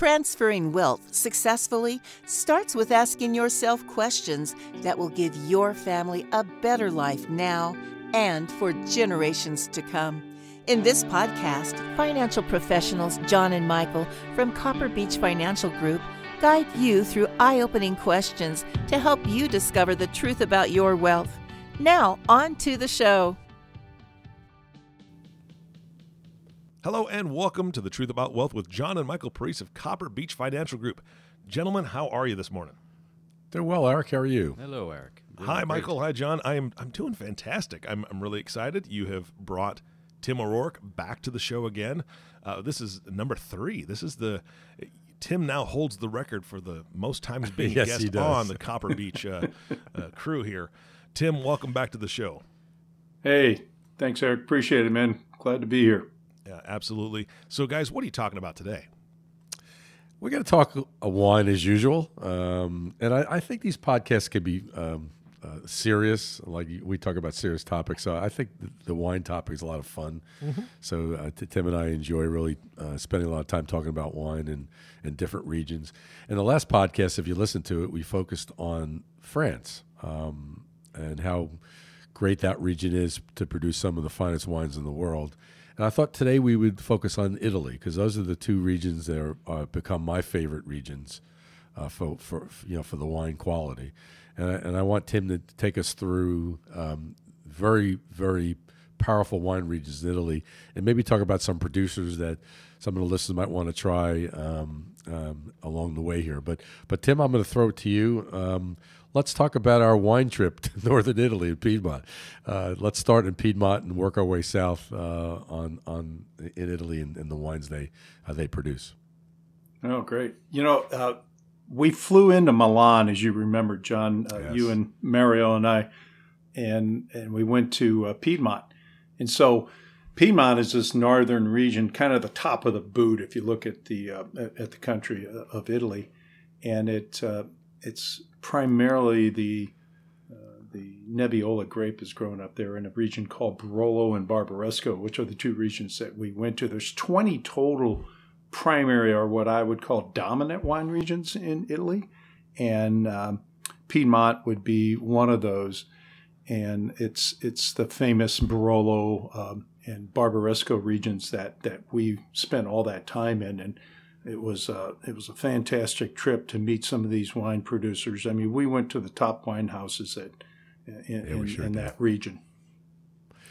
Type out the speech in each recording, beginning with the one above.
Transferring wealth successfully starts with asking yourself questions that will give your family a better life now and for generations to come. In this podcast, financial professionals John and Michael from Copper Beech Financial Group guide you through eye opening questions to help you discover the truth about your wealth. Now, on to the show. Hello and welcome to the Truth About Wealth with John and Michael Parise of Copper Beech Financial Group. Gentlemen, how are you this morning? Doing well, Eric. How are you? Hello, Eric. Doing Hi, great. Michael. Hi, John. I am I'm doing fantastic. I'm I'm really excited. You have brought Tim O'Rourke back to the show again. Uh, this is number three. This is the Tim now holds the record for the most times being yes, guest on the Copper Beech uh, uh, crew here. Tim, welcome back to the show. Hey, thanks, Eric. Appreciate it, man. Glad to be here. Yeah, absolutely. So, guys, what are you talking about today? We're going to talk a wine as usual, um, and I, I, think these podcasts can be um, uh, serious. Like we talk about serious topics, so I think the, the wine topic is a lot of fun. Mm-hmm. So uh, Tim and I enjoy really uh, spending a lot of time talking about wine and in different regions. And the last podcast, if you listen to it, we focused on France um, and how great that region is to produce some of the finest wines in the world. And I thought today we would focus on Italy because those are the two regions that are uh, become my favorite regions uh, for, for you know for the wine quality. And I, and I want Tim to take us through um, very very powerful wine regions in Italy, and maybe talk about some producers that some of the listeners might want to try um, um, along the way here. But but Tim, I'm going to throw it to you. Let's talk about our wine trip to northern Italy and Piedmont. Uh, let's start in Piedmont and work our way south uh, on on in Italy and, and the wines they uh, they produce. Oh, great! You know, uh, we flew into Milan, as you remember, John. Uh, yes. You and Mario and I, and and we went to uh, Piedmont, and so. Piedmont is this northern region, kind of the top of the boot if you look at the at the country of Italy, and it it's primarily the uh, the Nebbiolo grape is grown up there in a region called Barolo and Barbaresco, which are the two regions that we went to. There's 20 total primary or what I would call dominant wine regions in Italy, and um, Piedmont would be one of those. And it's it's the famous Barolo um, and Barbaresco regions that that we spent all that time in, and it was a, it was a fantastic trip to meet some of these wine producers. I mean, we went to the top wine houses at, in, yeah, in, sure in that region,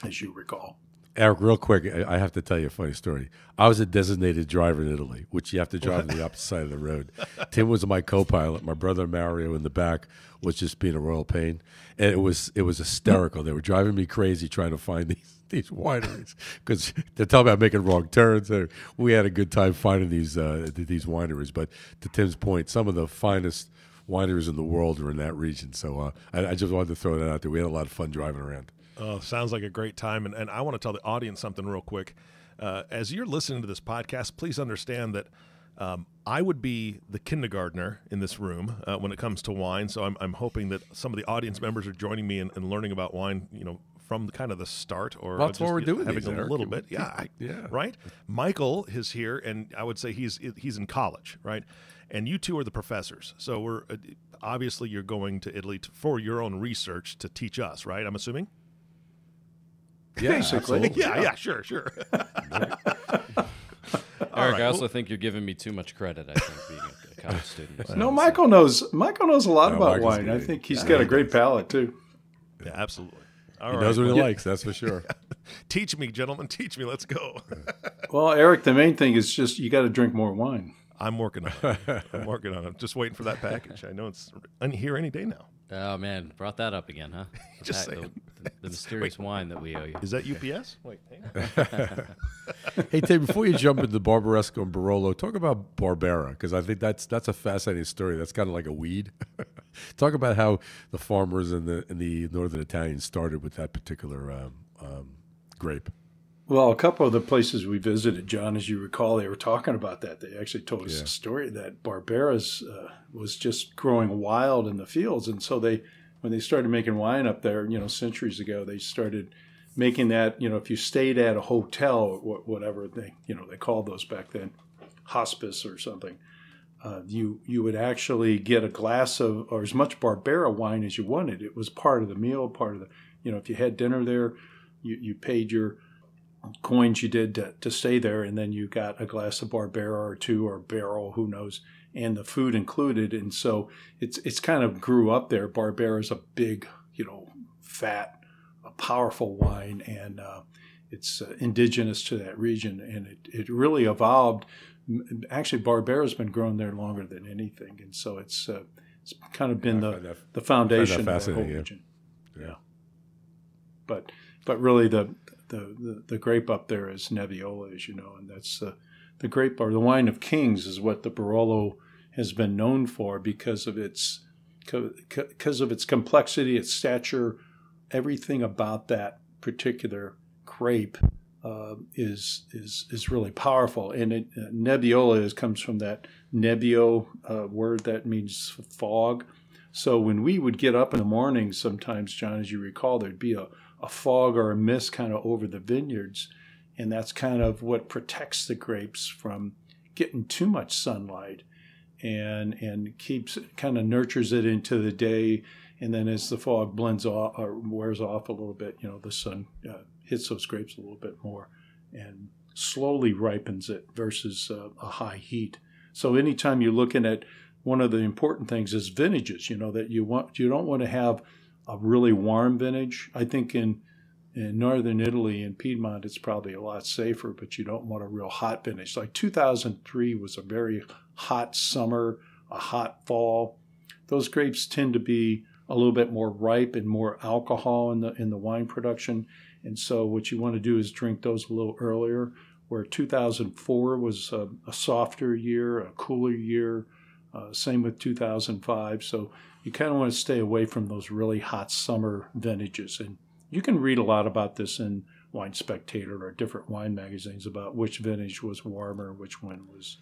as you recall. Eric, real quick, I have to tell you a funny story. I was a designated driver in Italy, which you have to drive on the opposite side of the road. Tim was my co-pilot. My brother Mario in the back was just being a royal pain, and it was it was hysterical. They were driving me crazy trying to find these these wineries because they're talking about making wrong turns. We had a good time finding these uh, these wineries. But to Tim's point, some of the finest wineries in the world are in that region. So uh, I, I, just wanted to throw that out there. We had a lot of fun driving around. Oh, sounds like a great time. And, and I want to tell the audience something real quick. Uh, as you're listening to this podcast, please understand that um, I would be the kindergartner in this room uh, when it comes to wine. So I'm, I'm hoping that some of the audience members are joining me in learning about wine, you know, from the, kind of the start or well, that's just, what we're doing having a Eric. little bit yeah I, yeah right michael is here and i would say he's he's in college right and you two are the professors so we're uh, obviously you're going to italy to, for your own research to teach us right i'm assuming yeah, basically yeah, yeah yeah sure sure Eric, right. I also well, think you're giving me too much credit. I think being a college student. no, Michael knows. Michael knows a lot no, about Michael's wine. I think he's got a great palate too. Yeah, absolutely. All he right. knows what he yeah. likes, that's for sure. teach me, gentlemen. Teach me. Let's go. well, Eric, the main thing is just you got to drink more wine. I'm working on it. I'm working on it. I'm Just waiting for that package. I know it's here any day now. Oh man, brought that up again, huh? Just that, saying. The, the mysterious Wait, wine that we owe you. Is that UPS? Wait, hey Tim, before you jump into Barbaresco and Barolo, talk about Barbera because I think that's that's a fascinating story. That's kind of like a weed. talk about how the farmers and the and the northern Italians started with that particular um, um, grape. Well, a couple of the places we visited, John, as you recall, they were talking about that. They actually told us yeah. a story that Barbera's uh, was just growing wild in the fields, and so they, when they started making wine up there, you know, centuries ago, they started making that. You know, if you stayed at a hotel or whatever they, you know, they called those back then, hospice or something, uh, you you would actually get a glass of or as much Barbera wine as you wanted. It was part of the meal, part of the you know if you had dinner there, you, you paid your coins you did to, to stay there, and then you got a glass of Barbera or two or barrel, who knows, and the food included. And so it's it's kind of grew up there. Barbera is a big you know fat, a powerful wine, and uh, it's uh, indigenous to that region, and it, it really evolved actually Barbera's been grown there longer than anything, and so it's uh, it's kind of been the that, the foundation of the whole region. Yeah. But but really the, the the, the grape up there is Nebbiolo, as you know, and that's uh, the grape or the wine of kings is what the Barolo has been known for because of its because of its complexity, its stature, everything about that particular grape uh, is is is really powerful. And it, uh, nebbiolo is, comes from that nebbio uh, word that means fog. So when we would get up in the morning, sometimes, John, as you recall, there'd be a, a fog or a mist kind of over the vineyards, and that's kind of what protects the grapes from getting too much sunlight, and and keeps kind of nurtures it into the day. And then as the fog blends off or wears off a little bit, you know, the sun uh, hits those grapes a little bit more and slowly ripens it versus uh, a high heat. So anytime you're looking at one of the important things is vintages, you know, that you want you don't want to have a really warm vintage. I think in in northern Italy in Piedmont it's probably a lot safer, but you don't want a real hot vintage. Like 2003 was a very hot summer, a hot fall. Those grapes tend to be a little bit more ripe and more alcohol in the in the wine production and so, what you want to do is drink those a little earlier. Where 2004 was a, a softer year, a cooler year. Uh, same with 2005. So, you kind of want to stay away from those really hot summer vintages. And you can read a lot about this in Wine Spectator or different wine magazines about which vintage was warmer, which one was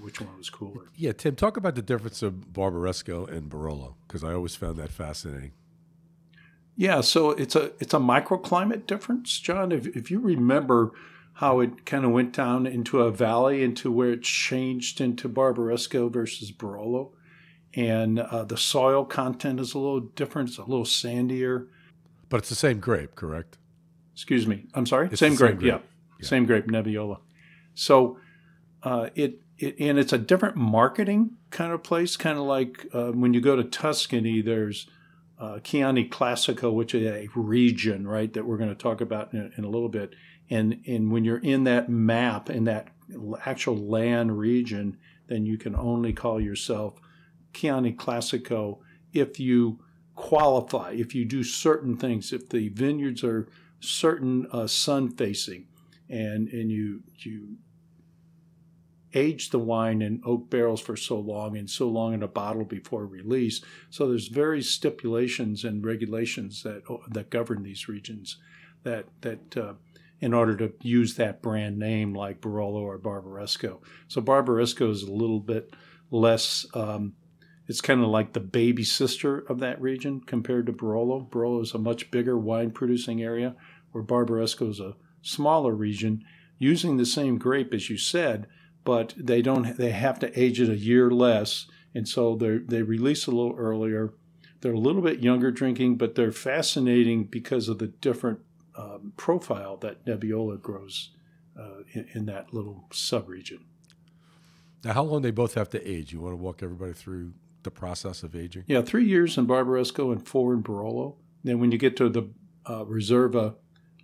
which one was cooler. Yeah, Tim, talk about the difference of Barbaresco and Barolo because I always found that fascinating. Yeah, so it's a it's a microclimate difference, John. If if you remember how it kind of went down into a valley into where it changed into Barbaresco versus Barolo, and uh, the soil content is a little different. It's a little sandier. But it's the same grape, correct? Excuse me. I'm sorry. Same grape, same grape, Yeah. yeah. Same grape, Nebbiolo. So uh, it, it and it's a different marketing kind of place. Kind of like uh, when you go to Tuscany, there's uh, Chianti Classico, which is a region, right, that we're going to talk about in, in, a little bit. And, and when you're in that map, in that actual land region, then you can only call yourself Chianti Classico if you qualify, if you do certain things, if the vineyards are certain uh, sun facing and, and you, you aged the wine in oak barrels for so long and so long in a bottle before release. So there's very stipulations and regulations that that govern these regions that that uh, in order to use that brand name like Barolo or Barbaresco. So Barbaresco is a little bit less. Um, it's kind of like the baby sister of that region compared to Barolo. Barolo is a much bigger wine producing area, where Barbaresco is a smaller region using the same grape as you said, but they don't. They have to age it a year less, and so they they release a little earlier. They're a little bit younger drinking, but they're fascinating because of the different um, profile that Nebbiolo grows uh, in, in, that little subregion. Now, how long they both have to age? You want to walk everybody through the process of aging? Yeah, three years in Barbaresco and four in Barolo. Then when you get to the uh, Reserva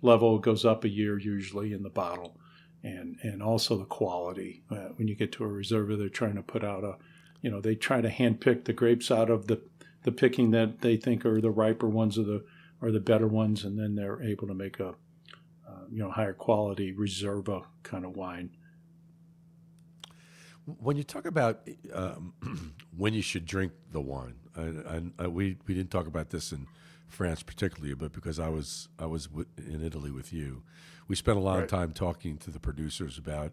level, it goes up a year usually in the bottle and and also the quality. Uh, when you get to a reserva, they're trying to put out a, you know, they try to handpick the grapes out of the the picking that they think are the riper ones or the or the better ones, and then they're able to make a, uh, you know, higher quality reserva kind of wine. When you talk about um, when you should drink the wine, and, we we didn't talk about this in France particularly, but because I was I was in Italy with you, we spent a lot right. of time talking to the producers about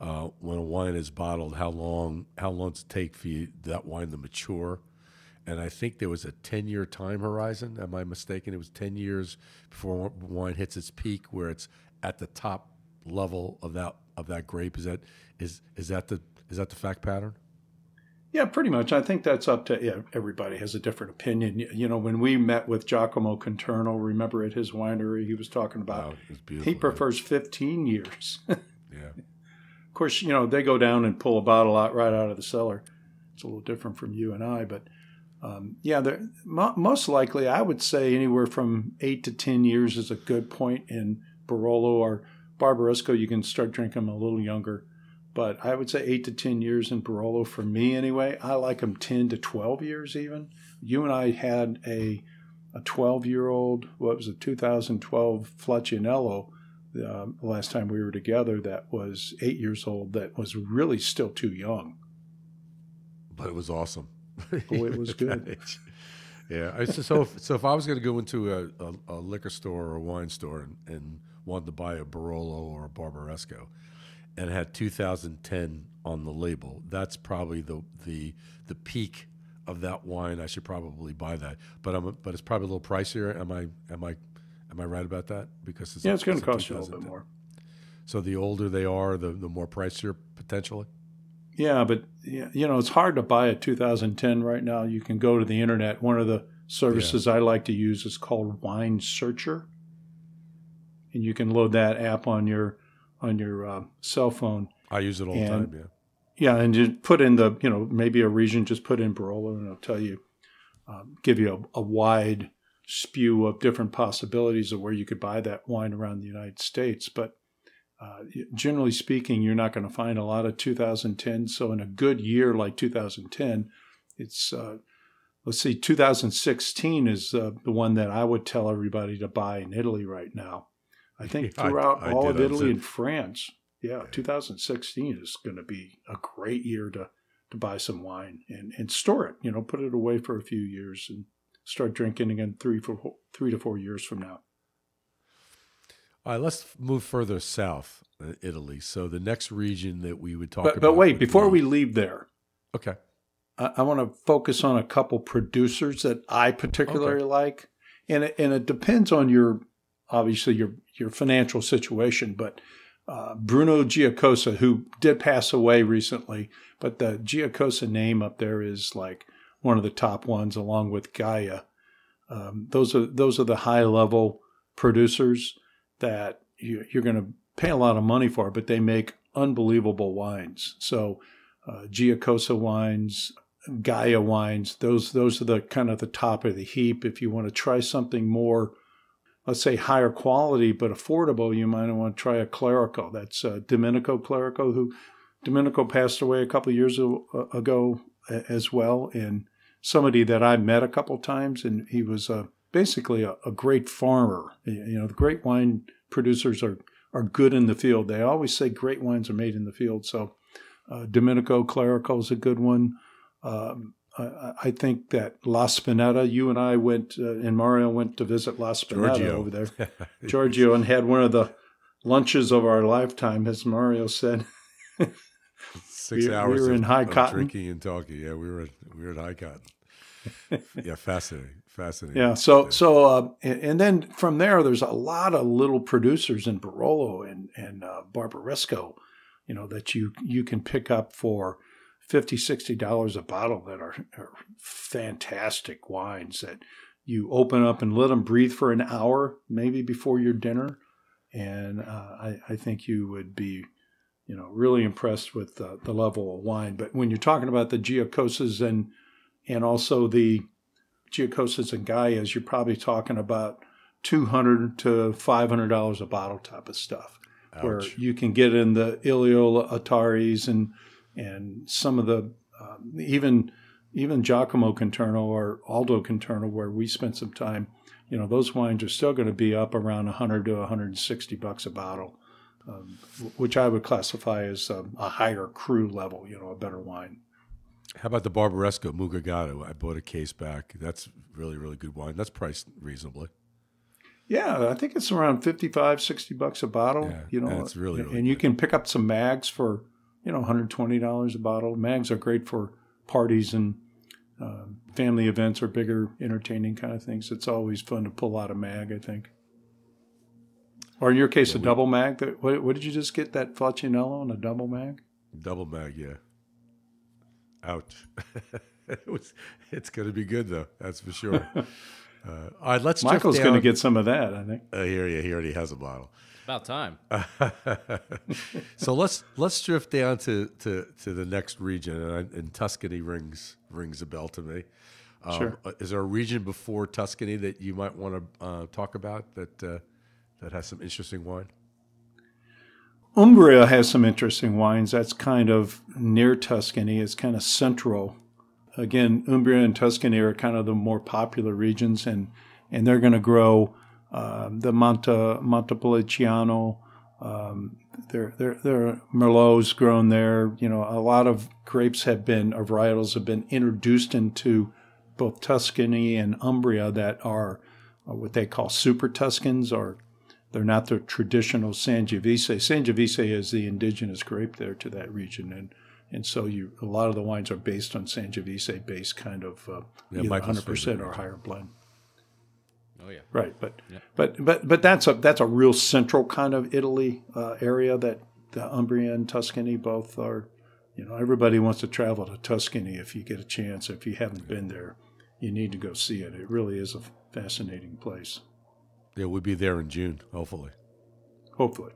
uh, when a wine is bottled, how long how long does it take for you, that wine to mature? And I think there was a ten year time horizon. Am I mistaken? It was ten years before wine hits its peak, where it's at the top level of that of that grape. Is that is is that the is that the fact pattern? Yeah, pretty much. I think that's up to yeah, everybody has a different opinion. You know, when we met with Giacomo Conterno, remember at his winery, he was talking about wow, he prefers 15 years. yeah. Of course, you know, they go down and pull a bottle out right out of the cellar. It's a little different from you and I, but um, yeah, most likely I would say anywhere from eight to 10 years is a good point in Barolo or Barbaresco. You can start drinking them a little younger but I would say eight to 10 years in Barolo for me anyway. I like them 10 to 12 years even. You and I had a a 12 year old, what was it, 2012 Flaccianello uh, the last time we were together that was eight years old that was really still too young. But it was awesome. Boy, it was good. yeah. So if, so if I was going to go into a, a, a, liquor store or a wine store and, and wanted to buy a Barolo or a Barbaresco, and had 2010 on the label. That's probably the the the peak of that wine. I should probably buy that, but I'm but it's probably a little pricier. Am I am I am I right about that? Because it's yeah, it's going to cost you a little bit more. So the older they are, the the more pricier potentially. Yeah, but you know it's hard to buy a 2010 right now. You can go to the internet. One of the services yeah. I like to use is called Wine Searcher, and you can load that app on your on your uh, cell phone. I use it all the time. Yeah. Yeah, and you put in the you know maybe a region, just put in Barolo, and it'll tell you, um, give you a, a, wide spew of different possibilities of where you could buy that wine around the United States. But uh, generally speaking, you're not going to find a lot of 2010. So in a good year like 2010, it's uh, let's see, 2016 is uh, the one that I would tell everybody to buy in Italy right now. I think throughout I, I all of Italy and France, yeah, 2016 is going to be a great year to to buy some wine and, and store it. You know, put it away for a few years and start drinking again three for three to four years from now. All right, let's move further south, uh, Italy. So the next region that we would talk but, about. But wait, before be... we leave there, okay, I, I, want to focus on a couple producers that I particularly okay. like, and it, and it depends on your obviously your your financial situation, but uh, Bruno Giacosa, who did pass away recently, but the Giacosa name up there is like one of the top ones, along with Gaja. Um, those are those are the high level producers that you, are going to pay a lot of money for, but they make unbelievable wines. So uh, Giacosa wines, Gaja wines, those those are the kind of the top of the heap. If you want to try something more let's say higher quality but affordable, you might want to try a Clerico. That's uh, Domenico Clerico, who Domenico passed away a couple years ago as well, and somebody that I met a couple times, and he was uh, basically a, a, great farmer. You know, the great wine producers are are good in the field. They always say great wines are made in the field. So uh, Domenico Clerico is a good one. Um, I think that La Spinetta, you and I went, uh, and Mario went to visit La Spinetta Giorgio. over there, Giorgio, and had one of the lunches of our lifetime, as Mario said. Six we, hours we were of, in high cotton. drinking and talking. Yeah, we were we were at high cotton. yeah, fascinating, fascinating. Yeah. So so uh, and, and, then from there, there's a lot of little producers in Barolo and and uh, Barbaresco, you know, that you you can pick up for 50 60 dollars a bottle that are, are, fantastic wines that you open up and let them breathe for an hour maybe before your dinner and uh, I, I, think you would be you know really impressed with the, the level of wine but when you're talking about the giacosas and and also the giacosas and gajas you're probably talking about 200 to 500 dollars a bottle type of stuff Ouch. where you can get in the Iliola Ataris and and some of the um, even even Giacomo Conterno or Aldo Conterno, where we spent some time, you know, those wines are still going to be up around 100 to 160 bucks a bottle, um, which I would classify as a, a, higher cru level, you know, a better wine. How about the Barbaresco Moccagatta? I bought a case back. That's really, really good wine. That's priced reasonably. Yeah, I think it's around 55, 60 bucks a bottle. Yeah, you know, it's really, really and you can pick up some mags for you know, $120 a bottle. Mags are great for parties and uh, family events or bigger entertaining kind of things. It's always fun to pull out a mag, I think. Or in your case, yeah, a we, double mag. That, what, what, did you just get? That Flaccianello and a double mag? Double mag, yeah. Ouch. it was, it's going to be good, though. That's for sure. uh, all right, let's Michael's going to get some of that, I think. I uh, hear you. He already has a bottle. About time. so let's let's drift down to, to, to the next region, and, and Tuscany rings rings a bell to me. Um, sure. Uh, is there a region before Tuscany that you might want to uh, talk about that uh, that has some interesting wine? Umbria has some interesting wines. That's kind of near Tuscany. It's kind of central. Again, Umbria and Tuscany are kind of the more popular regions, and and they're going to grow uh, the Monte Montepulciano. Um, there, there, there are Merlots grown there. You know, a lot of grapes have been, or varietals have been introduced into both Tuscany and Umbria that are uh, what they call super Tuscans, or they're not the traditional Sangiovese. Sangiovese is the indigenous grape there to that region, and and so you a lot of the wines are based on Sangiovese based kind of uh, yeah, 100% or higher blend. Oh yeah, right. But yeah. but but but that's a that's a real central kind of Italy uh, area that the Umbria and Tuscany both are. You know, everybody wants to travel to Tuscany if you get a chance. If you haven't been there, you need to go see it. It really is a fascinating place. Yeah, we'll be there in June, hopefully. Hopefully,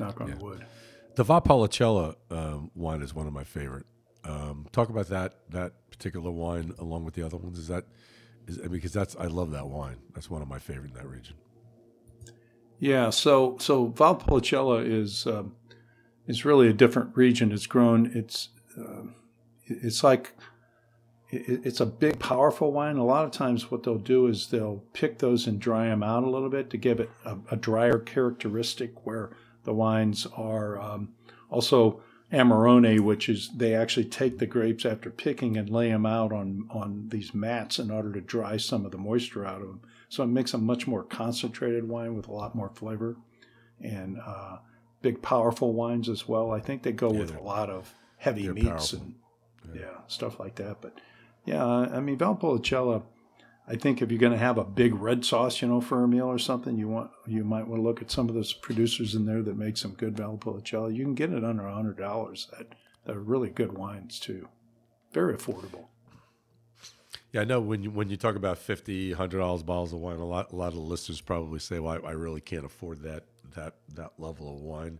knock on yeah. wood. The Valpolicella um, wine is one of my favorite. Um, talk about that that particular wine along with the other ones. Is that is because that's I love that wine. That's one of my favorite in that region. Yeah, so so Valpolicella is um, is really a different region. It's grown. It's uh, it's like it's a big, powerful wine. A lot of times, what they'll do is they'll pick those and dry them out a little bit to give it a, a drier characteristic where the wines are um, also Amarone, which is they actually take the grapes after picking and lay them out on, on these mats in order to dry some of the moisture out of them. So it makes a much more concentrated wine with a lot more flavor and uh, big, powerful wines as well. I think they go yeah, with a lot of heavy meats powerful. and yeah. yeah, stuff like that. But yeah, I mean Valpolicella. I think if you're going to have a big red sauce, you know, for a meal or something, you want you might want to look at some of those producers in there that make some good Valpolicella. You can get it under hundred dollars. That are really good wines too, very affordable. Yeah, I know when you when you talk about fifty, hundred dollars bottles of wine, a lot a lot of listeners probably say, "Well, I, I really can't afford that that that level of wine."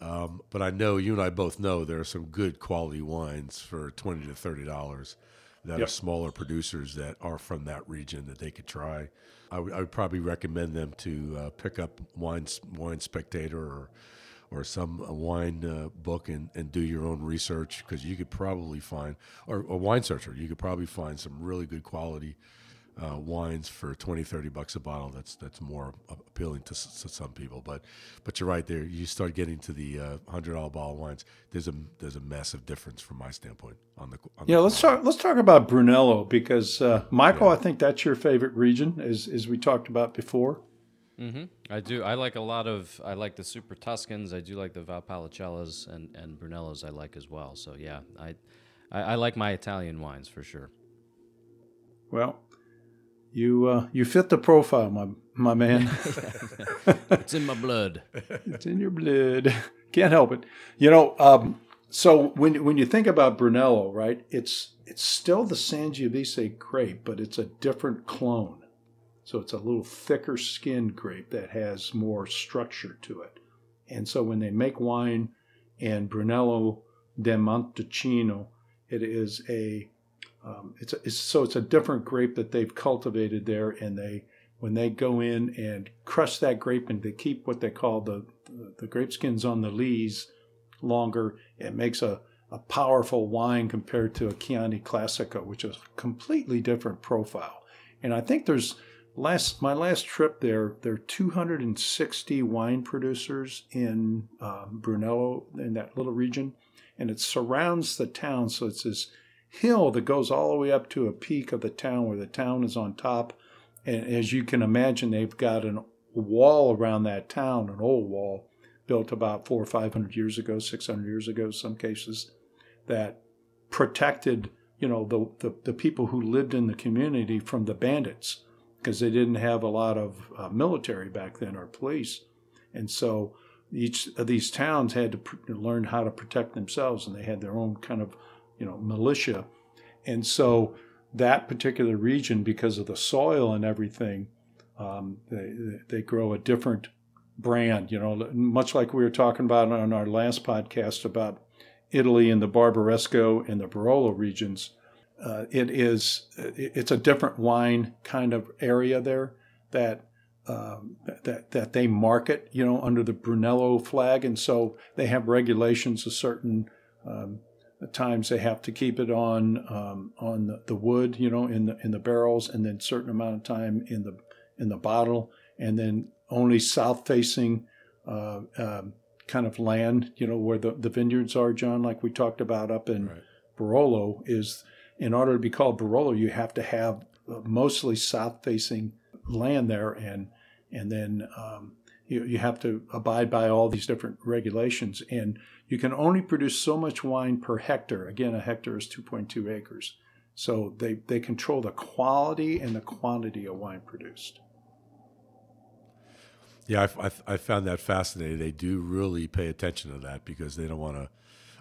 Um, but I know you and I both know there are some good quality wines for twenty to thirty dollars that yep. are smaller producers that are from that region that they could try. I, w- I would probably recommend them to uh, pick up wine wine spectator or or some wine uh, book and, and do your own research because you could probably find or a wine searcher you could probably find some really good quality uh, wines for 20 30 bucks a bottle that's that's more appealing to, to, some people. But but you're right there. You start getting to the uh, hundred dollar bottle wines there's a there's a massive difference from my standpoint on the on yeah the let's talk let's talk about Brunello because uh, Michael yeah. I think that's your favorite region as as we talked about before. Mm-hmm. I do. I like a lot of I like the Super Tuscans. I do like the Valpolicellas and and Brunellos I like as well. So yeah I I, I like my Italian wines for sure. Well you uh, you fit the profile, my my man. it's in my blood. it's in your blood. Can't help it. You know. Um, so when when you think about Brunello, right? It's it's still the Sangiovese grape, but it's a different clone. So it's a little thicker skinned grape that has more structure to it. And so when they make wine and Brunello del Montalcino, it is a um, it's, it's, so it's a different grape that they've cultivated there, and they when they go in and crush that grape and they keep what they call the the, grape skins on the lees longer, it makes a a powerful wine compared to a Chianti Classico, which is a completely different profile. And I think there's last my last trip there, there are 260 wine producers in um, Brunello in that little region, and it surrounds the town. So it's this hill that goes all the way up to a peak of the town where the town is on top. And as you can imagine, they've got a wall around that town, an old wall built about four or five hundred years ago, six hundred years ago, some cases, that protected you know the, the, the people who lived in the community from the bandits because they didn't have a lot of uh, military back then or police, and so each of these towns had to pr- learn how to protect themselves, and they had their own kind of you know, militia. And so that particular region, because of the soil and everything, um, they, they grow a different brand, you know, much like we were talking about on our last podcast about Italy and the Barbaresco and the Barolo regions. Uh, it is it's a different wine kind of area there that um, that that they market, you know, under the Brunello flag, and so they have regulations. A certain um, times they have to keep it on um, on the, the, wood, you know, in the in the barrels, and then certain amount of time in the in the bottle, and then only south facing uh, um, kind of land, you know, where the, the vineyards are, John, like we talked about up in right. Barolo, is in order to be called Barolo, you have to have uh, mostly south facing land there, and and then um, you, you have to abide by all these different regulations. And you can only produce so much wine per hectare. Again, a hectare is 2.2 acres. So they, they control the quality and the quantity of wine produced. Yeah, I, I, I, found that fascinating. They do really pay attention to that because they don't want to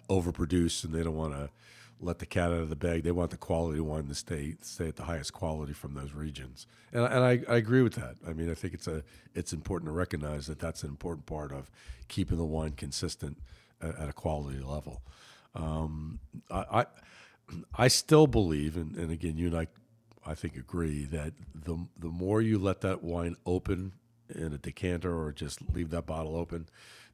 overproduce and they don't want to let the cat out of the bag. They want the quality wine to stay stay at the highest quality from those regions, and, and I, I agree with that. I mean, I think it's a it's important to recognize that that's an important part of keeping the wine consistent at, at a quality level. Um, I, I, I still believe, and, and again, you and I, I think agree that the the more you let that wine open in a decanter or just leave that bottle open,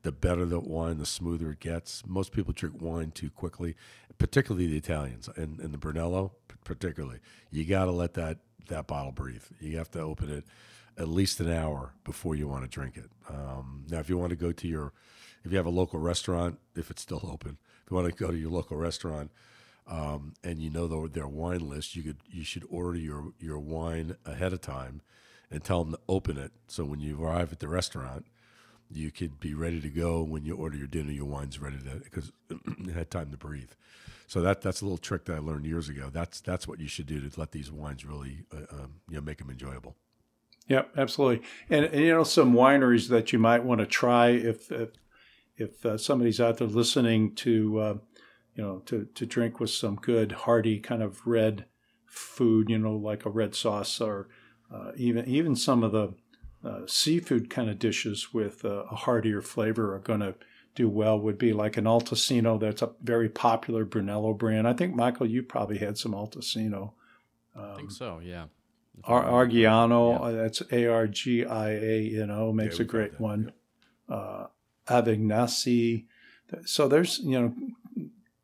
the better the wine, the smoother it gets. Most people drink wine too quickly, particularly the Italians and, and the Brunello, particularly. You got to let that that bottle breathe. You have to open it at least an hour before you want to drink it. Um, now, if you want to go to your, if you have a local restaurant, if it's still open, if you want to go to your local restaurant, um, and you know the, their wine list, you could you should order your your wine ahead of time, and tell them to open it. So when you arrive at the restaurant, you could be ready to go when you order your dinner. Your wine's ready to because it had time to breathe. So that that's a little trick that I learned years ago. That's that's what you should do to let these wines really uh, um, you know make them enjoyable. Yep, absolutely. And, and, you know some wineries that you might want to try if if, if uh, somebody's out there listening to uh, you know to to drink with some good hearty kind of red food, you know, like a red sauce or uh, even even some of the uh, seafood kind of dishes with uh, a heartier flavor are going to do well would be like an Altesino that's a very popular Brunello brand. I think, Michael, you probably had some Altesino. Um, I think so, yeah. Ar- Argiano, yeah. uh, that's A R G I A N O, makes yeah, a great one. Yeah. Uh, Avignacci. So there's, you know,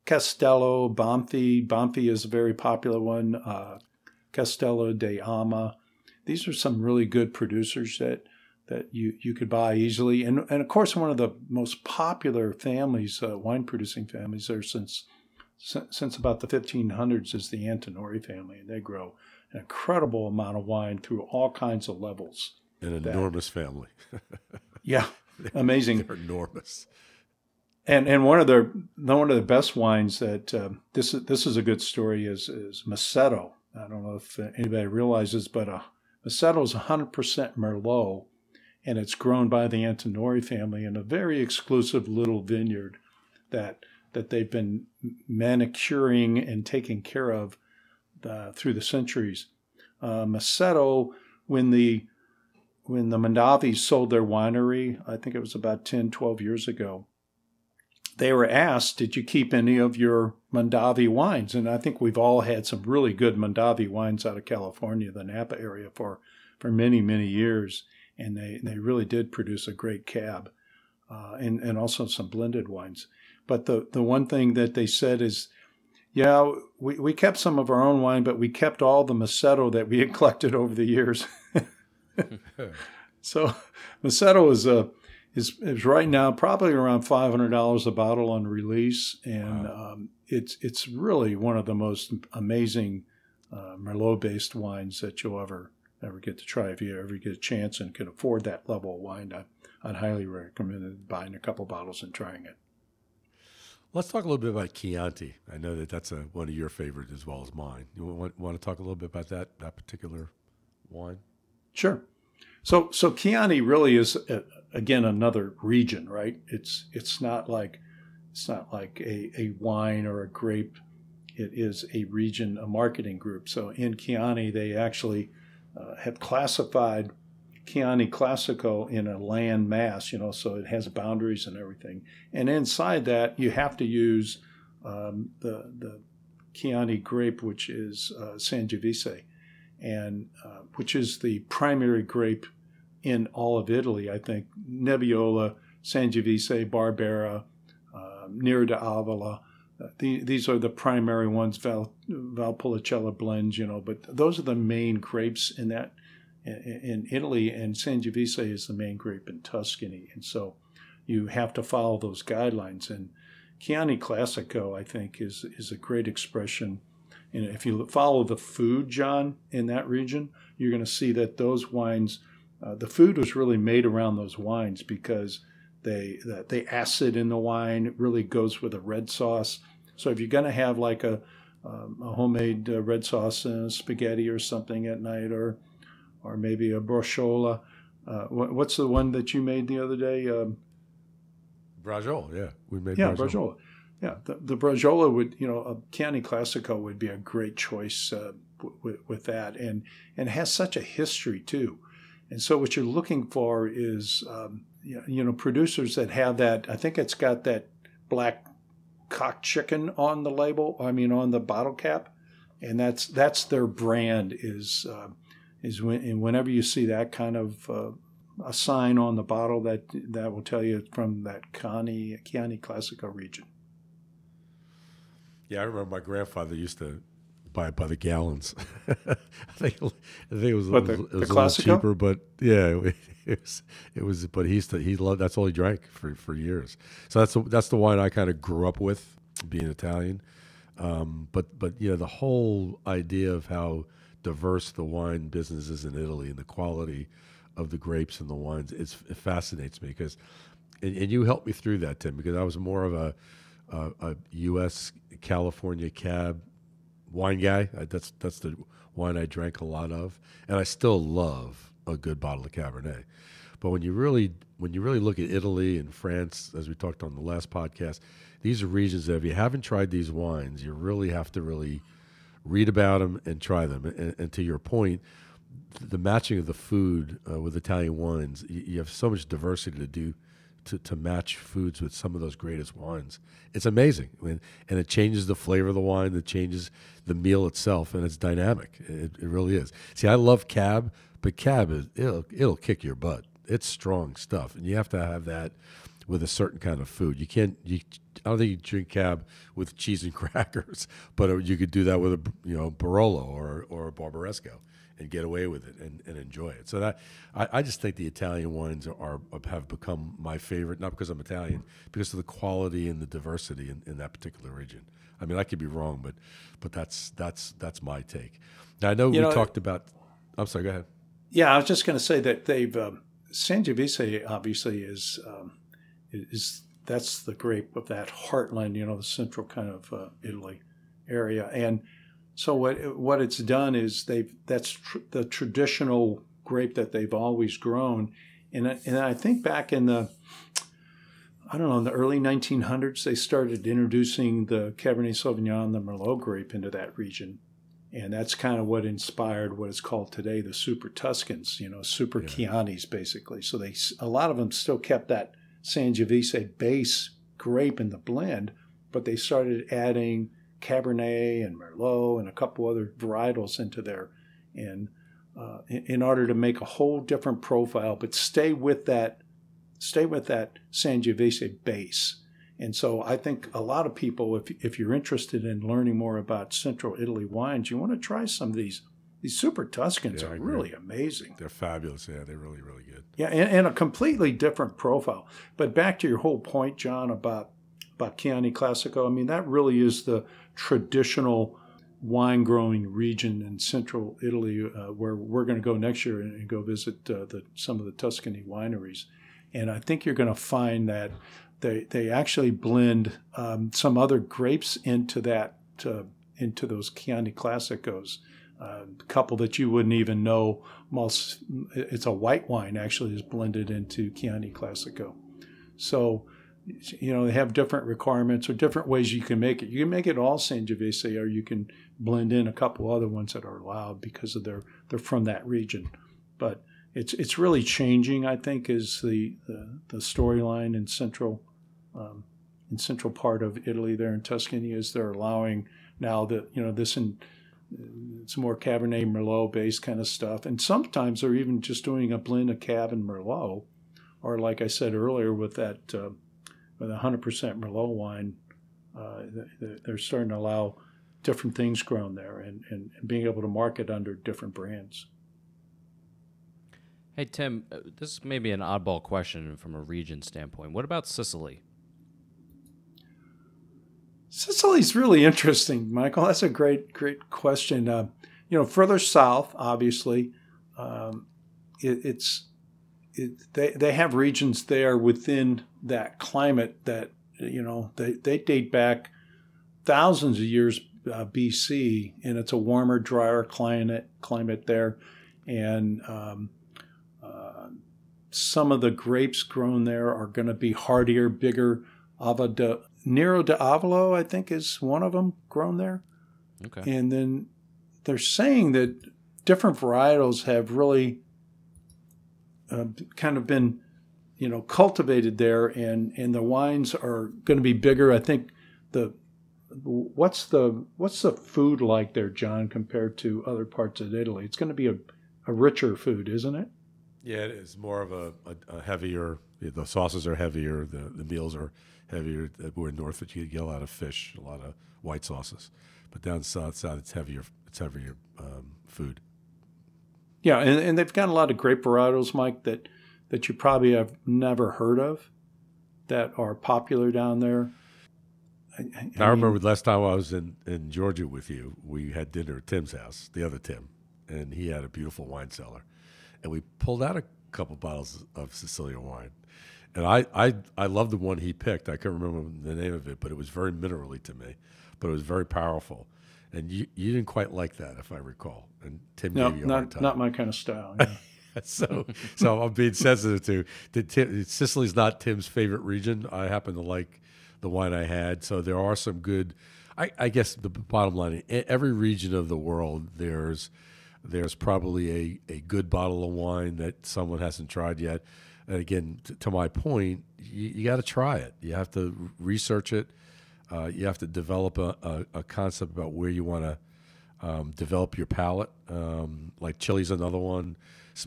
Castello, Banfi. Banfi is a very popular one. Uh, Castello di Ama these are some really good producers that that you, you could buy easily. And, and of course, one of the most popular families, uh, wine producing families there since, since about the 1500s is the Antinori family. And they grow an incredible amount of wine through all kinds of levels. An that, enormous family. yeah, amazing. They're enormous. And and one of their one of the best wines that uh, this is this is a good story is is Masseto. I don't know if anybody realizes, but a Masseto is 100% Merlot, and it's grown by the Antinori family in a very exclusive little vineyard that that they've been manicuring and taking care of uh, through the centuries. Uh, Masseto, when the when the Mondavis sold their winery, I think it was about 10, 12 years ago, they were asked, Did you keep any of your Mondavi wines? And I think we've all had some really good Mondavi wines out of California, the Napa area, for, for many, many years. And they, they really did produce a great cab uh, and, and also some blended wines. But the, the one thing that they said is, yeah, we, we kept some of our own wine, but we kept all the Masseto that we had collected over the years. so Masseto is a is, is right now probably around five hundred dollars a bottle on release, and wow. um, it's it's really one of the most amazing uh, Merlot based wines that you'll ever ever get to try. If you ever get a chance and can afford that level of wine, I, I'd highly recommend buying a couple bottles and trying it. Let's talk a little bit about Chianti. I know that that's a, one of your favorites as well as mine. You want, want to talk a little bit about that that particular wine? Sure. So so Chianti really is a, again another region, right? It's it's not like it's not like a, a wine or a grape. it is a region, a marketing group. So in Chianti, they actually uh, have classified Chianti Classico in a land mass, you know, so it has boundaries and everything. And inside that, you have to use um, the the Chianti grape, which is uh, Sangiovese, and uh, which is the primary grape in all of Italy. I think Nebbiolo, Sangiovese, Barbera, uh, Nero d'Avola. Uh, the, these are the primary ones. Val, Valpolicella blends, you know, but those are the main grapes in that in Italy, and Sangiovese is the main grape in Tuscany, and so you have to follow those guidelines. And Chianti Classico, I think, is is a great expression. And if you follow the food, John, in that region, you're going to see that those wines, uh, the food was really made around those wines because they the, the acid in the wine really goes with a red sauce. So if you're going to have like a um, a homemade uh, red sauce and spaghetti or something at night, or or maybe a brosciola. Uh, what, what's the one that you made the other day? Um, Braciole, yeah, we made. Yeah, Braciole. Yeah, the, the Braciole would, you know, a Chianti Classico would be a great choice uh, w- with that, and and has such a history too. And so, what you're looking for is, um, you know, producers that have that. I think it's got that black cock chicken on the label. I mean, on the bottle cap, and that's that's their brand. Is uh, is when and whenever you see that kind of uh, a sign on the bottle that that will tell you it's from that Chianti Chianti Classico region. Yeah, I remember my grandfather used to it by the gallons. I think I think it was, what, the, it was, it was a little cheaper, but yeah, it was it was. But he used to he loved that's all he drank for for years. So that's the, that's the wine I kind of grew up with, being Italian. Um, but but you know the whole idea of how diverse the wine business is in Italy and the quality of the grapes and the wines. it fascinates me because, and, and, you helped me through that, Tim, because I was more of a, a, a U.S. California cab wine guy. I, that's that's the wine I drank a lot of, and I still love a good bottle of Cabernet. But when you really when you really look at Italy and France, as we talked on the last podcast, these are regions that if you haven't tried these wines, you really have to really read about them and try them. And, and to your point, the matching of the food uh, with Italian wines, you, you, have so much diversity to do to, to match foods with some of those greatest wines. It's amazing. I mean, and it changes the flavor of the wine, it changes the meal itself, and it's dynamic. It, it really is. See, I love cab, but cab is it'll it'll kick your butt. It's strong stuff, and you have to have that with a certain kind of food. You can't. You, I don't think you drink cab with cheese and crackers, but you could do that with a you know Barolo or or a Barbaresco and get away with it and, and enjoy it. So that I, I just think the Italian wines are, have become my favorite, not because I'm Italian, because of the quality and the diversity in, in that particular region. I mean, I could be wrong, but but that's that's that's my take. Now I know you we know, talked about. I'm sorry. Go ahead. Yeah, I was just going to say that they've um, Sangiovese obviously is um, is that's the grape of that heartland, you know, the central kind of uh, Italy area, and so what what it's done is they've that's tr- the traditional grape that they've always grown, and and I think back in the I don't know in the early 1900s they started introducing the Cabernet Sauvignon, the Merlot grape into that region, and that's kind of what inspired what is called today the Super Tuscans, you know, Super yeah. Chiantis basically. So they a lot of them still kept that Sangiovese base grape in the blend, but they started adding Cabernet and Merlot and a couple other varietals into there, and uh, in, in, order to make a whole different profile, but stay with that, stay with that Sangiovese base. And so I think a lot of people, if if you're interested in learning more about Central Italy wines, you want to try some of these. These Super Tuscans yeah, are really amazing. They're fabulous. Yeah, they're really, really good. Yeah, and, and a completely different profile. But back to your whole point, John, about about Chianti Classico. I mean, that really is the traditional wine growing region in central Italy, uh, where we're going to go next year and, and go visit uh, the, some of the Tuscany wineries. And I think you're going to find that they, they actually blend um, some other grapes into that uh, into those Chianti Classicos. Uh, a couple that you wouldn't even know. It's a white wine actually is blended into Chianti Classico. So you know, they have different requirements or different ways you can make it. You can make it all Sangiovese, or you can blend in a couple other ones that are allowed because of their they're from that region. But it's it's really changing. I think is the the, the storyline in central um, in central part of Italy there in Tuscany is they're allowing now that you know this and it's more Cabernet Merlot based kind of stuff, and sometimes they're even just doing a blend of Cab and Merlot, or like I said earlier with that uh, with 100% Merlot wine, uh, they're starting to allow different things grown there and, and, and being able to market under different brands. Hey Tim, uh, this may be an oddball question from a region standpoint. What about Sicily? Sicily's really interesting, Michael. That's a great, great question. Uh, you know, further south, obviously, um, it, it's it, they they have regions there within that climate that you know they, they date back thousands of years uh, BC, and it's a warmer, drier climate climate there, and um, uh, some of the grapes grown there are going to be hardier, bigger. Ava de, Nero d'Avolo, I think, is one of them grown there. Okay. And then they're saying that different varietals have really uh, kind of been, you know, cultivated there, and and the wines are going to be bigger. I think the what's the what's the food like there, John, compared to other parts of Italy? It's going to be a, a richer food, isn't it? Yeah, it is more of a, a, a heavier. The sauces are heavier. The the meals are heavier. We're north, but you get a lot of fish, a lot of white sauces. But down south side, it's heavier. It's heavier um, food. Yeah, and, and they've got a lot of grape varietals, Mike, that that you probably have never heard of, that are popular down there. I, I, I remember last time I was in, in Georgia with you, we had dinner at Tim's house, the other Tim, and he had a beautiful wine cellar, and we pulled out a couple bottles of Sicilian wine, and I I I love the one he picked. I can't remember the name of it, but it was very minerally to me, but it was very powerful and you, you didn't quite like that, if I recall. And Tim no, gave you a not, hard time. not my kind of style. Yeah. so, so I'm being sensitive to. Did Tim, Sicily's not Tim's favorite region. I happen to like the wine I had, so there are some good. I, I guess the bottom line: every region of the world, there's there's probably a, a good bottle of wine that someone hasn't tried yet. And again, to, to my point, you, you got to try it. You have to research it uh, you have to develop a, a, a, concept about where you want to um, develop your palate. Um, like Chile's another one.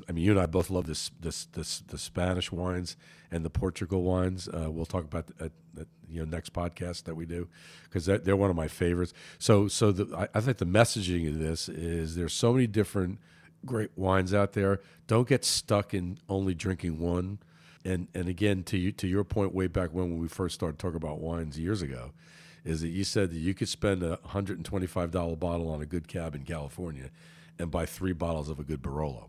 I mean, you and I both love this, this, this the Spanish wines and the Portugal wines. Uh, we'll talk about at, at, you know next podcast that we do because they're one of my favorites. So, so the, I, I think the messaging of this is there's so many different great wines out there. Don't get stuck in only drinking one. And and again, to you, to your point, way back when, when we first started talking about wines years ago, is that you said that you could spend a hundred and twenty five dollar bottle on a good cab in California, and buy three bottles of a good Barolo.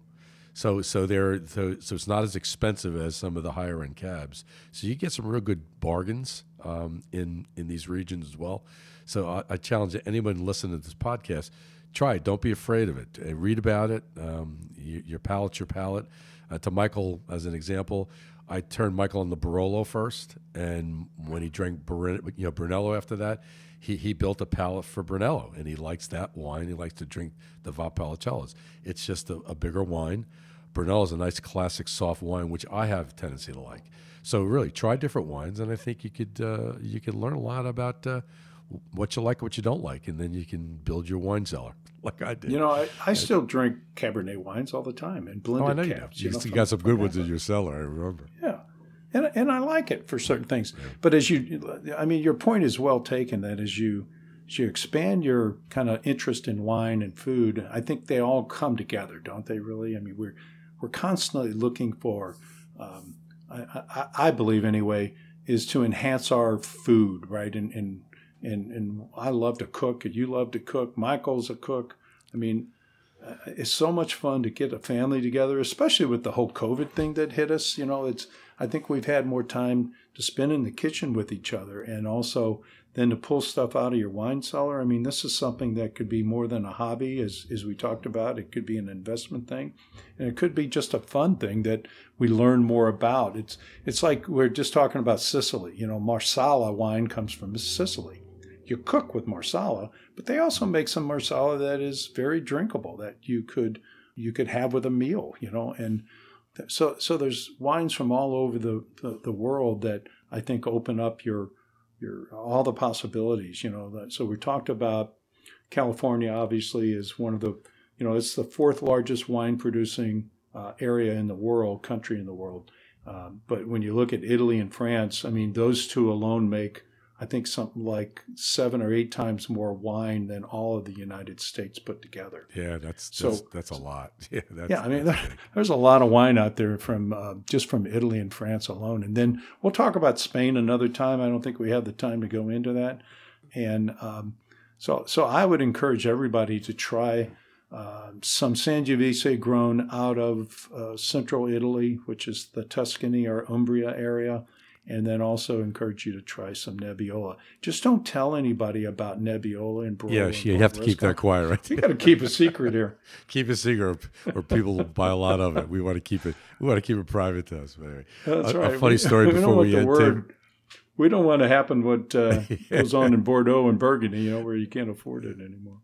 So so there so, so it's not as expensive as some of the higher end cabs. So you get some real good bargains um, in in these regions as well. So I, I challenge anyone listening to this podcast, try it. Don't be afraid of it. Read about it. Um, your, your palate's your palate. Uh, to Michael, as an example, I turned Michael on the Barolo first, and when he drank you know Brunello after that, he, he built a palate for Brunello, and he likes that wine. He likes to drink the Valpolicellas. It's just a, a bigger wine. Brunello is a nice classic soft wine, which I have a tendency to like. So really, try different wines, and I think you could uh, you could learn a lot about uh, what you like, what you don't like, and then you can build your wine cellar like I did. You know, I, I still drink Cabernet wines all the time and blended oh, I know cabs. You, you, know, you got some good ones in your cellar, I remember. Yeah. And, and I like it for certain things. Yeah. But as you, I mean, your point is well taken that as you, as you expand your kind of interest in wine and food, I think they all come together, don't they really? I mean, we're, we're constantly looking for, um, I, I, I believe anyway, is to enhance our food, right? And, and and and I love to cook, and you love to cook. Michael's a cook. I mean, uh, it's so much fun to get a family together, especially with the whole COVID thing that hit us. You know, it's I think we've had more time to spend in the kitchen with each other, and also then to pull stuff out of your wine cellar. I mean, this is something that could be more than a hobby, as, as we talked about. It could be an investment thing, and it could be just a fun thing that we learn more about. It's, it's like we're just talking about Sicily. You know, Marsala wine comes from Sicily. You cook with Marsala, but they also make some Marsala that is very drinkable that you could you could have with a meal, you know, and so so there's wines from all over the, the, the world that I think open up your your all the possibilities. You know, so we talked about California. Obviously, is one of the you know it's the fourth largest wine producing uh, area in the world, country in the world. Um, but when you look at Italy and France, I mean, those two alone make I think something like seven or eight times more wine than all of the United States put together. Yeah, that's so that's, that's a lot. Yeah, yeah. I mean, there, there's a lot of wine out there from uh, just from Italy and France alone, and then we'll talk about Spain another time. I don't think we have the time to go into that, and um, so so I would encourage everybody to try. Uh, some Sangiovese grown out of uh, central Italy, which is the Tuscany or Umbria area, and then also encourage you to try some Nebbiolo. Just don't tell anybody about Nebbiolo and Barolo. Yeah, you have to keep that quiet, right? You got to keep a secret here. keep a secret, or people will buy a lot of it. We want to keep it. We want to keep it private to us. But anyway, That's a, right. a funny story we, before we, we end. Word, Tim. we don't want to happen what uh, goes on in Bordeaux and Burgundy, you know, where you can't afford it anymore.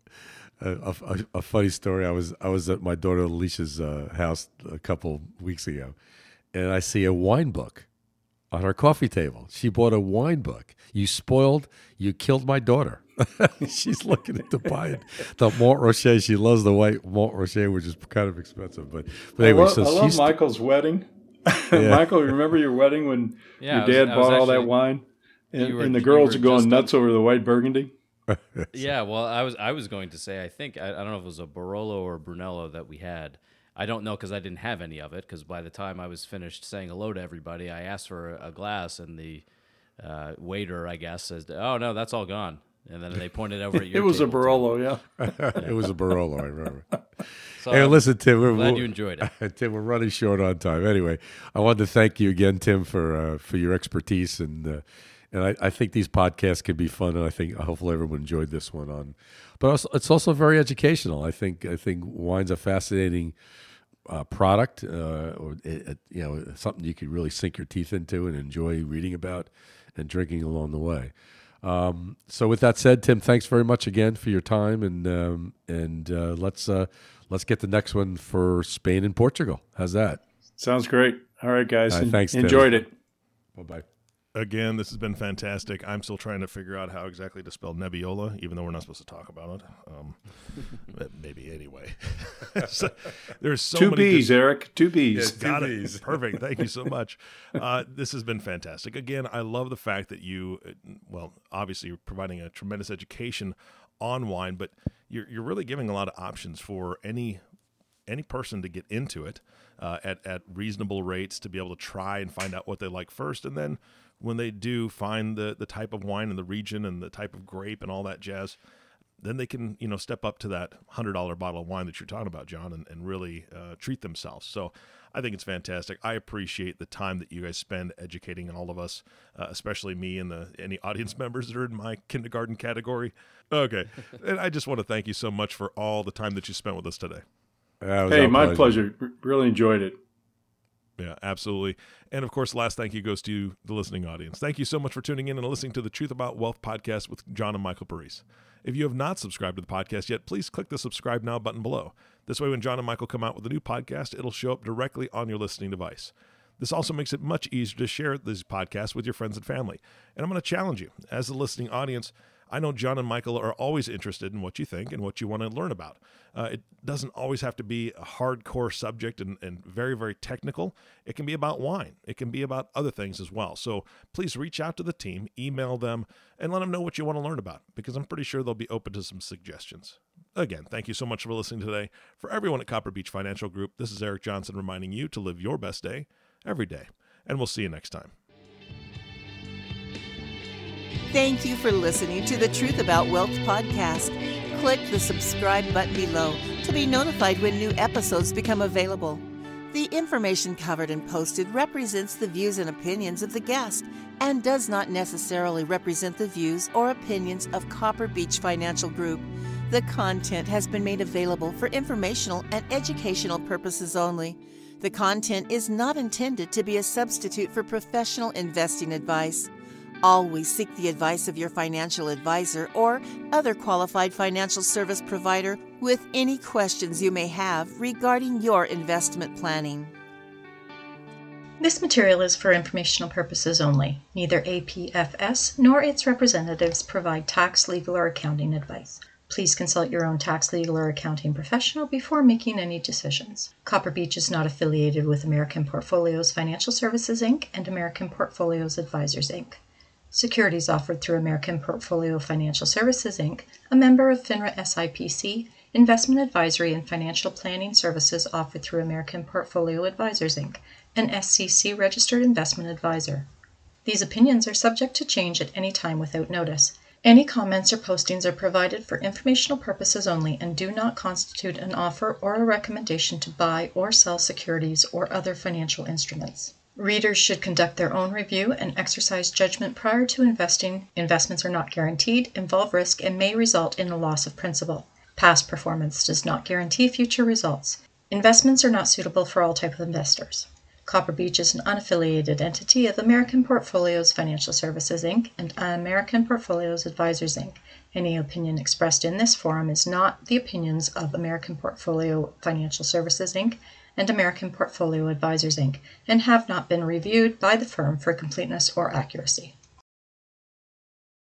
A, a, a, funny story. I was I was at my daughter Alicia's uh, house a couple weeks ago, and I see a wine book on her coffee table. She bought a wine book. You spoiled, you killed my daughter. She's looking at the buy the Montrachet. She loves the white Montrachet, which is kind of expensive. But, but anyway, I love, so I love she's Michael's wedding. Yeah. Michael, remember your wedding when Yeah, your dad was bought all that wine? And, were- and the girls are going just- nuts over the white Burgundy? Yeah, well, I was I was going to say I think I, I don't know if it was a Barolo or Brunello that we had. I don't know because I didn't have any of it. Because by the time I was finished saying hello to everybody, I asked for a, a glass, and the uh, waiter, I guess, says, "Oh no, that's all gone." And then they pointed over at your. It was a. Barolo, yeah. it was a Barolo, I remember. So hey, I'm listen, Tim. We're, glad we're- you enjoyed it. Tim, we're running short on time. Anyway, I wanted to thank you again, Tim, for uh, for your expertise and uh, and I, I think these podcasts can be fun, and I think hopefully everyone enjoyed this one on. But also, it's also very educational. I think I think wine's a fascinating uh, product, uh, or you know something you could really sink your teeth into and enjoy reading about and drinking along the way. Um, so, with that said, Tim, thanks very much again for your time, and um, and uh, let's uh, let's get the next one for Spain and Portugal. How's that? Sounds great. All right, guys. All right, en- thanks, Tim. Enjoyed it. Bye bye. Again, this has been fantastic. I'm still trying to figure out how exactly to spell Nebbiolo, even though we're not supposed to talk about it. Um, maybe anyway. So, there's so Two many good- B's, Eric. Two B's. Got it. Perfect. Thank you so much. Uh, this has been fantastic. Again, I love the fact that you, uh, well, obviously you're providing a tremendous education on wine, but you're you're really giving a lot of options for any any person to get into it uh, at at reasonable rates to be able to try and find out what they like first, and then when they do find the the type of wine and the region and the type of grape and all that jazz, then they can you know step up to that hundred dollar bottle of wine that you're talking about, John, and, and really uh, treat themselves. So I think it's fantastic. I appreciate the time that you guys spend educating all of us, uh, especially me and the any audience members that are in my kindergarten category. Okay, and I just want to thank you so much for all the time that you spent with us today. That Hey, my pleasure. R- Really enjoyed it. Yeah, absolutely. And of course, last thank you goes to the listening audience. Thank you so much for tuning in and listening to the Truth About Wealth podcast with John and Michael Parise. If you have not subscribed to the podcast yet, please click the subscribe now button below. This way, when John and Michael come out with a new podcast, it'll show up directly on your listening device. This also makes it much easier to share these podcasts with your friends and family. And I'm going to challenge you, as the listening audience, I know John and Michael are always interested in what you think and what you want to learn about. Uh, it doesn't always have to be a hardcore subject and, and very, very technical. It can be about wine, it can be about other things as well. So please reach out to the team, email them, and let them know what you want to learn about because I'm pretty sure they'll be open to some suggestions. Again, thank you so much for listening today. For everyone at Copper Beech Financial Group, this is Eric Johnson reminding you to live your best day every day. And we'll see you next time. Thank you for listening to the Truth About Wealth podcast. Click the subscribe button below to be notified when new episodes become available. The information covered and posted represents the views and opinions of the guest and does not necessarily represent the views or opinions of Copper Beech Financial Group. The content has been made available for informational and educational purposes only. The content is not intended to be a substitute for professional investing advice. Always seek the advice of your financial advisor or other qualified financial service provider with any questions you may have regarding your investment planning. This material is for informational purposes only. Neither APFS nor its representatives provide tax, legal, or accounting advice. Please consult your own tax, legal, or accounting professional before making any decisions. Copper Beech is not affiliated with American Portfolios Financial Services Inc. and American Portfolios Advisors Inc. Securities offered through American Portfolio Financial Services Inc., a member of FINRA SIPC, investment advisory and financial planning services offered through American Portfolio Advisors Inc an SEC registered investment advisor. These opinions are subject to change at any time without notice. Any comments or postings are provided for informational purposes only and do not constitute an offer or a recommendation to buy or sell securities or other financial instruments. Readers should conduct their own review and exercise judgment prior to investing. Investments are not guaranteed, involve risk, and may result in a loss of principal. Past performance does not guarantee future results. Investments are not suitable for all type of investors. Copper Beech is an unaffiliated entity of American Portfolios Financial Services Inc. and American Portfolios Advisors Inc. Any opinion expressed in this forum is not the opinions of American Portfolio Financial Services Inc. and American Portfolio Advisors Inc. and have not been reviewed by the firm for completeness or accuracy.